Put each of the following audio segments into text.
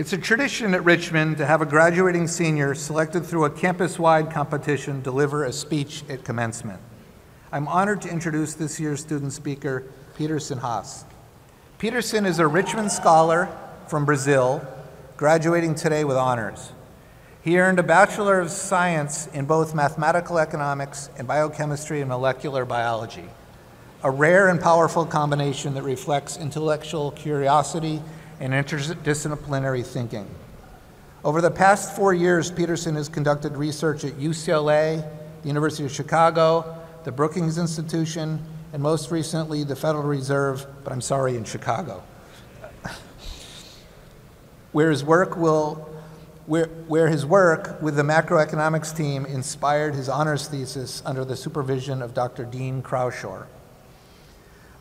It's a tradition at Richmond to have a graduating senior selected through a campus-wide competition deliver a speech at commencement. I'm honored to introduce this year's student speaker, Peterson Haas. Peterson is a Richmond scholar from Brazil, graduating today with honors. He earned a Bachelor of Science in both mathematical economics and biochemistry and molecular biology, a rare and powerful combination that reflects intellectual curiosity and interdisciplinary thinking. Over the past four years, Peterson has conducted research at UCLA, the University of Chicago, the Brookings Institution, and most recently, the Federal Reserve, but I'm sorry, in Chicago. where his work will where, where his work with the macroeconomics team inspired his honors thesis under the supervision of Dr. Dean Croushore.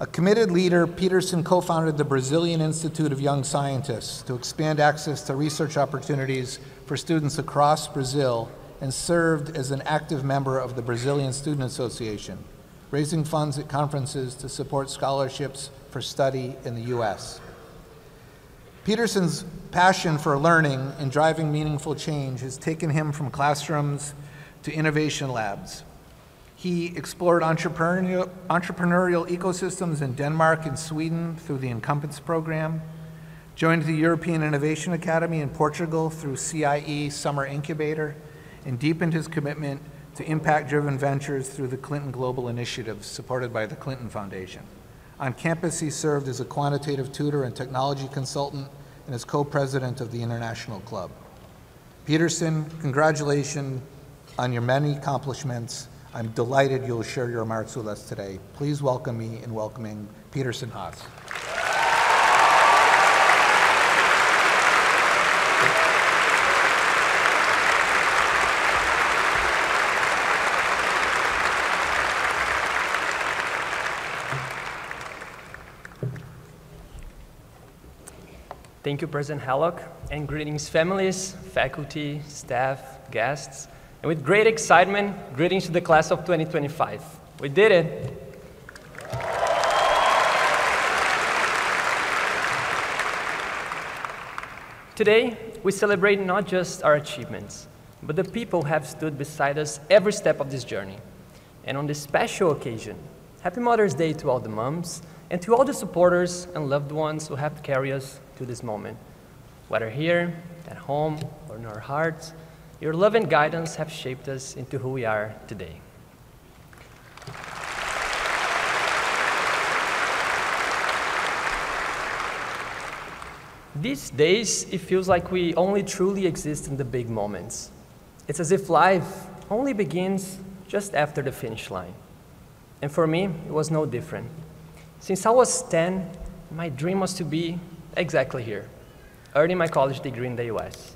A committed leader, Peterson co founded the Brazilian Institute of Young Scientists to expand access to research opportunities for students across Brazil and served as an active member of the Brazilian Student Association, raising funds at conferences to support scholarships for study in the U.S. Peterson's passion for learning and driving meaningful change has taken him from classrooms to innovation labs. He explored entrepreneurial, entrepreneurial ecosystems in Denmark and Sweden through the Incumbents program, joined the European Innovation Academy in Portugal through CIE Summer Incubator, and deepened his commitment to impact-driven ventures through the Clinton Global Initiative supported by the Clinton Foundation. On campus, he served as a quantitative tutor and technology consultant and as co-president of the International Club. Peterson, congratulations on your many accomplishments I'm delighted you'll share your remarks with us today. Please welcome me in welcoming Peterson Haas. Thank you, President Hallock, and greetings families, faculty, staff, guests. And with great excitement, greetings to the class of 2025. We did it. Today, we celebrate not just our achievements, but the people who have stood beside us every step of this journey. And on this special occasion, Happy Mother's Day to all the moms and to all the supporters and loved ones who have carried us to this moment. Whether here, at home, or in our hearts, your love and guidance have shaped us into who we are today. These days, it feels like we only truly exist in the big moments. It's as if life only begins just after the finish line. And for me, it was no different. Since I was 10, my dream was to be exactly here, earning my college degree in the US.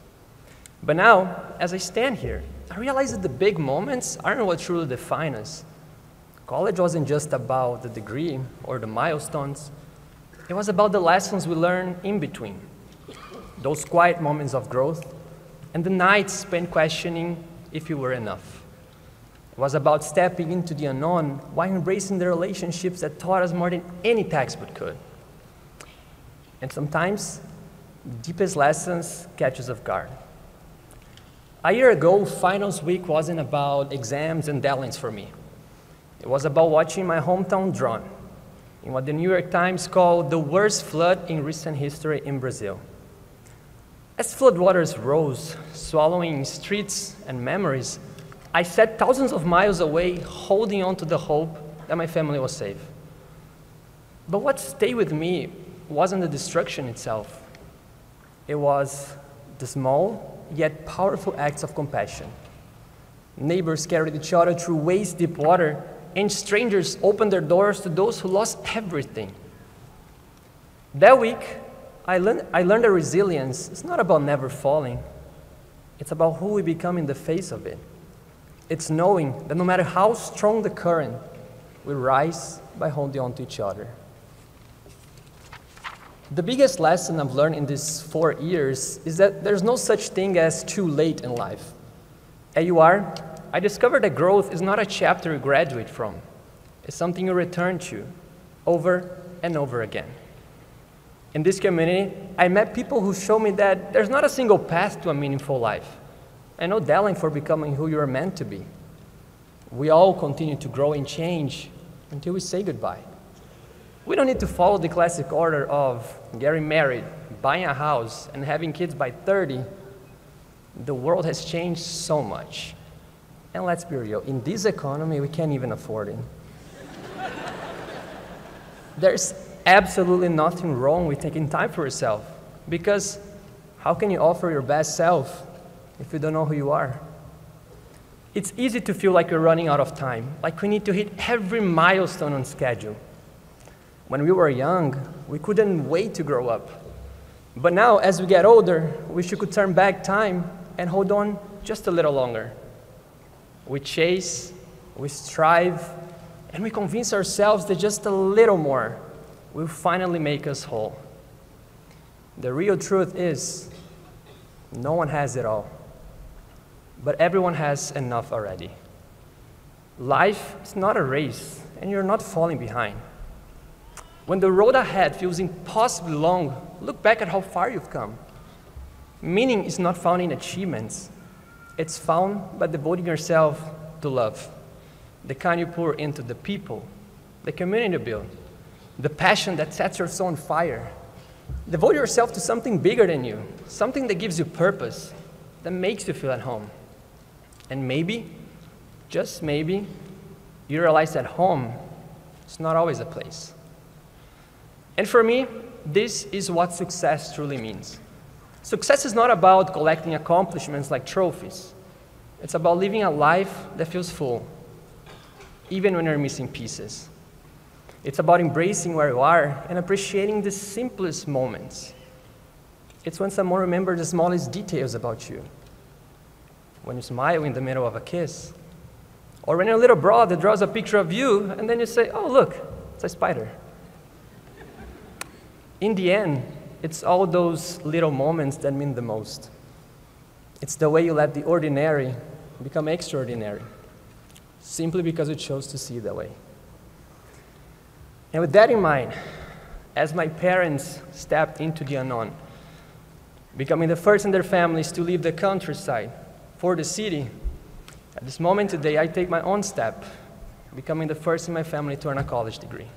But now, as I stand here, I realize that the big moments aren't what truly define us. College wasn't just about the degree or the milestones. It was about the lessons we learned in between. Those quiet moments of growth and the nights spent questioning if you were enough. It was about stepping into the unknown while embracing the relationships that taught us more than any textbook could. And sometimes, the deepest lessons catch us off guard. A year ago, finals week wasn't about exams and deadlines for me. It was about watching my hometown drown in what the New York Times called the worst flood in recent history in Brazil. As floodwaters rose, swallowing streets and memories, I sat thousands of miles away, holding on to the hope that my family was safe. But what stayed with me wasn't the destruction itself. It was the small yet powerful acts of compassion. Neighbors carried each other through waist deep water, and strangers opened their doors to those who lost everything. That week, I learned, I learned that resilience is not about never falling, it's about who we become in the face of it. It's knowing that no matter how strong the current, we rise by holding on to each other. The biggest lesson I've learned in these four years is that there's no such thing as too late in life. At UR, I discovered that growth is not a chapter you graduate from. It's something you return to over and over again. In this community, I met people who showed me that there's not a single path to a meaningful life, and no deadline for becoming who you are meant to be. We all continue to grow and change until we say goodbye. We don't need to follow the classic order of getting married, buying a house, and having kids by 30. The world has changed so much. And let's be real, in this economy, we can't even afford it. There's absolutely nothing wrong with taking time for yourself because how can you offer your best self if you don't know who you are? It's easy to feel like you're running out of time, like we need to hit every milestone on schedule. When we were young, we couldn't wait to grow up. But now, as we get older, we should could turn back time and hold on just a little longer. We chase, we strive, and we convince ourselves that just a little more will finally make us whole. The real truth is, no one has it all, but everyone has enough already. Life is not a race, and you're not falling behind. When the road ahead feels impossibly long, look back at how far you've come. Meaning is not found in achievements, it's found by devoting yourself to love, the kind you pour into the people, the community you build, the passion that sets your soul on fire. Devote yourself to something bigger than you, something that gives you purpose, that makes you feel at home. And maybe, just maybe, you realize that home is not always a place. And for me, this is what success truly means. Success is not about collecting accomplishments like trophies. It's about living a life that feels full, even when you're missing pieces. It's about embracing where you are and appreciating the simplest moments. It's when someone remembers the smallest details about you. When you smile in the middle of a kiss. Or when your little brother draws a picture of you and then you say, oh, look, it's a spider. In the end, it's all those little moments that mean the most. It's the way you let the ordinary become extraordinary, simply because you chose to see it that way. And with that in mind, as my parents stepped into the unknown, becoming the first in their families to leave the countryside for the city, at this moment today, I take my own step, becoming the first in my family to earn a college degree.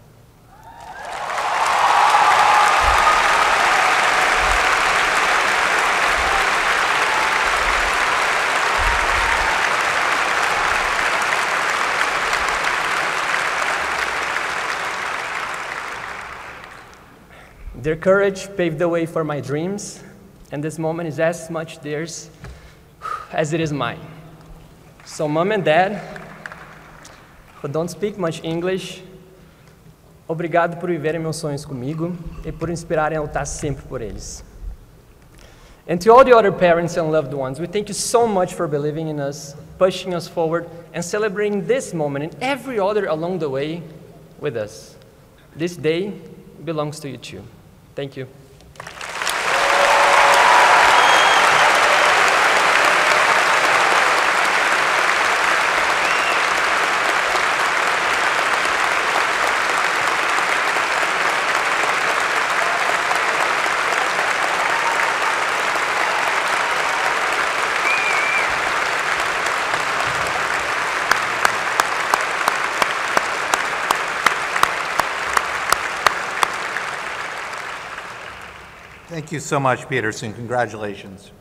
Their courage paved the way for my dreams, and this moment is as much theirs as it is mine. So, mom and dad, who don't speak much English, obrigado por viverem meus sonhos comigo e por inspirarem a lutar sempre por eles. And to all the other parents and loved ones, we thank you so much for believing in us, pushing us forward, and celebrating this moment and every other along the way with us. This day belongs to you too. Thank you. Thank you so much, Peterson. Congratulations.